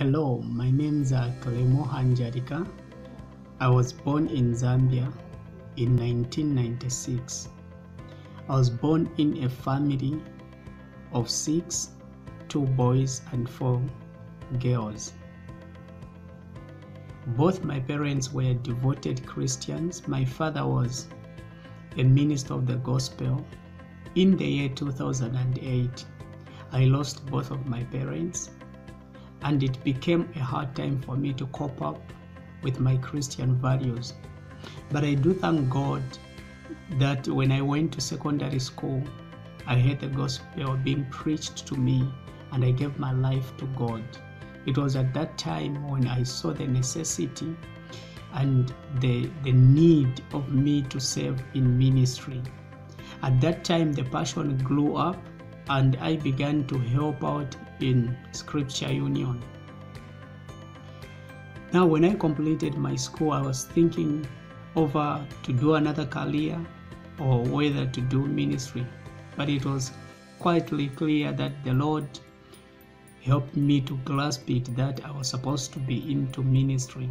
Hello, my name is uh, Kalemo Hanjarika. I was born in Zambia in 1996. I was born in a family of six, two boys and four girls. Both my parents were devoted Christians. My father was a minister of the gospel. In the year 2008, I lost both of my parents, and it became a hard time for me to cope up with my Christian values. But I do thank God that when I went to secondary school, I heard the gospel being preached to me and I gave my life to God. It was at that time when I saw the necessity and the, the need of me to serve in ministry. At that time, the passion grew up and I began to help out in Scripture Union. Now, when I completed my school, I was thinking over to do another career or whether to do ministry. But it was quietly clear that the Lord helped me to grasp it that I was supposed to be into ministry.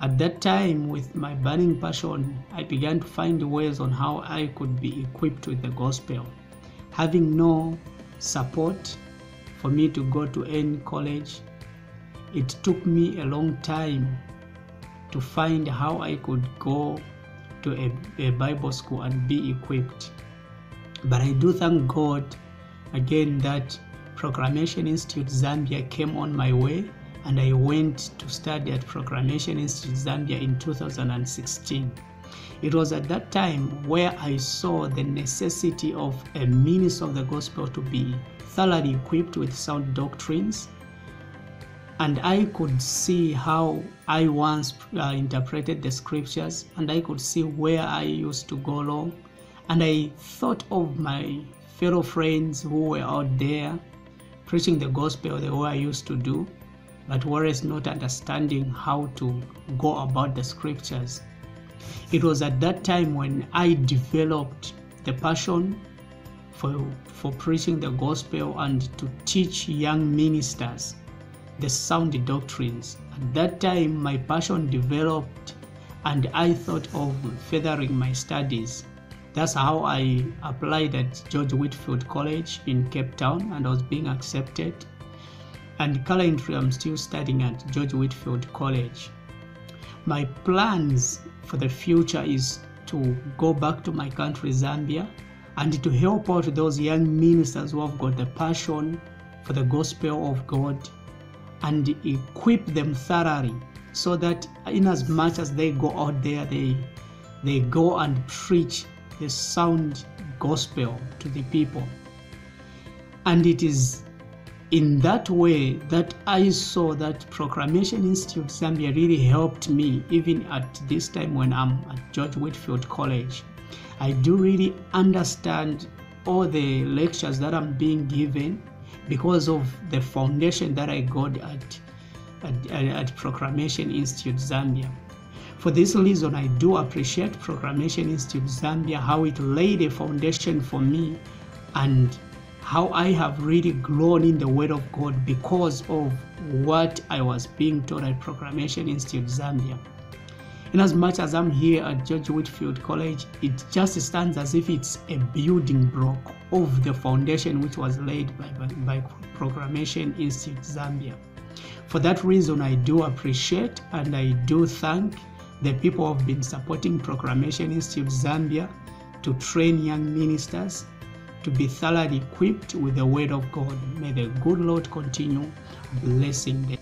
At that time, with my burning passion, I began to find ways on how I could be equipped with the gospel. Having no support for me to go to any college, it took me a long time to find how I could go to a, a Bible school and be equipped. But I do thank God again that Proclamation Institute Zambia came on my way and I went to study at Proclamation Institute Zambia in 2016. It was at that time where I saw the necessity of a minister of the gospel to be thoroughly equipped with sound doctrines. And I could see how I once uh, interpreted the scriptures, and I could see where I used to go wrong. And I thought of my fellow friends who were out there preaching the gospel the way I used to do, but whereas not understanding how to go about the scriptures. It was at that time when I developed the passion for, for preaching the gospel and to teach young ministers the sound doctrines. At that time, my passion developed and I thought of furthering my studies. That's how I applied at George Whitefield College in Cape Town and I was being accepted. And currently, I'm still studying at George Whitefield College. My plans for the future is to go back to my country, Zambia, and to help out those young ministers who have got the passion for the gospel of God and equip them thoroughly so that in as much as they go out there they they go and preach the sound gospel to the people. And it is in that way that I saw that Proclamation Institute Zambia really helped me even at this time when I'm at George Whitefield College. I do really understand all the lectures that I'm being given because of the foundation that I got at, at, at Proclamation Institute Zambia. For this reason, I do appreciate Proclamation Institute Zambia, how it laid a foundation for me and how I have really grown in the Word of God because of what I was being taught at Proclamation Institute Zambia. In as much as I'm here at George Whitefield College, it just stands as if it's a building block of the foundation which was laid by, by, by Proclamation Institute Zambia. For that reason, I do appreciate and I do thank the people who have been supporting Proclamation Institute Zambia to train young ministers to be thoroughly equipped with the Word of God. May the good Lord continue blessing them.